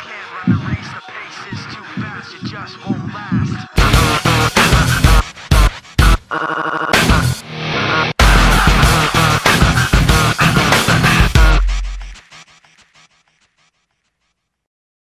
Can't run the race, the pace is too fast, it just won't last.